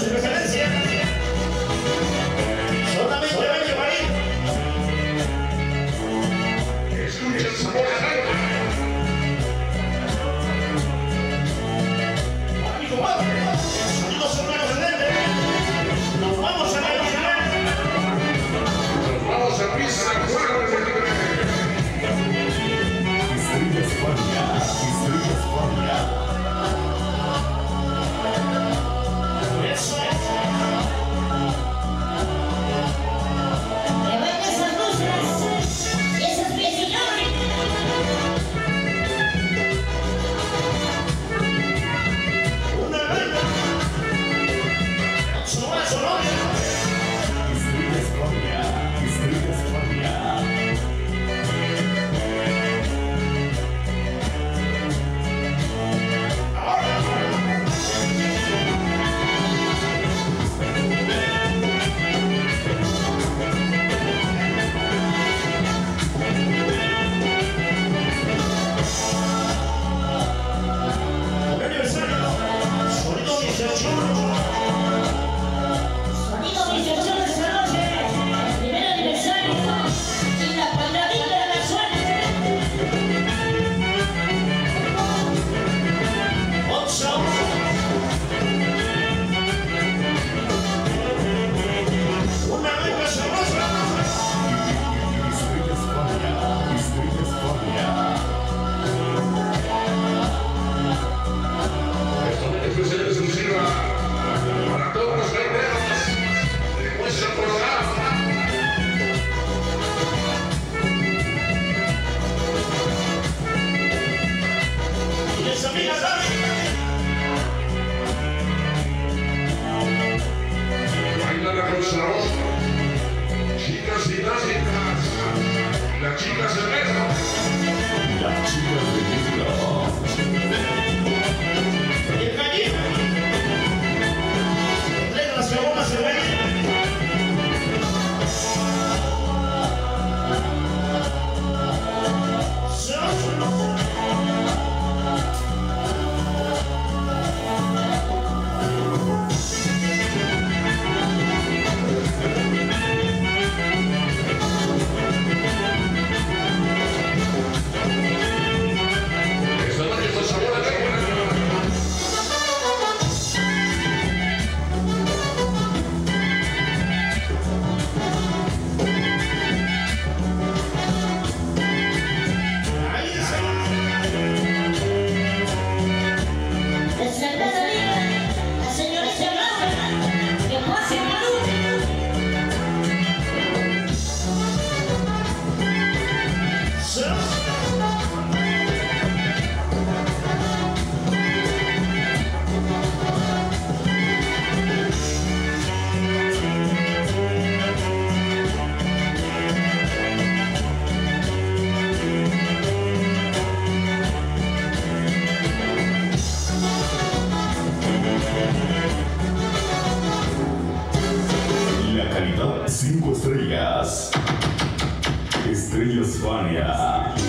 gracias. antigas né? 5 estrellas. Estrellas Fania.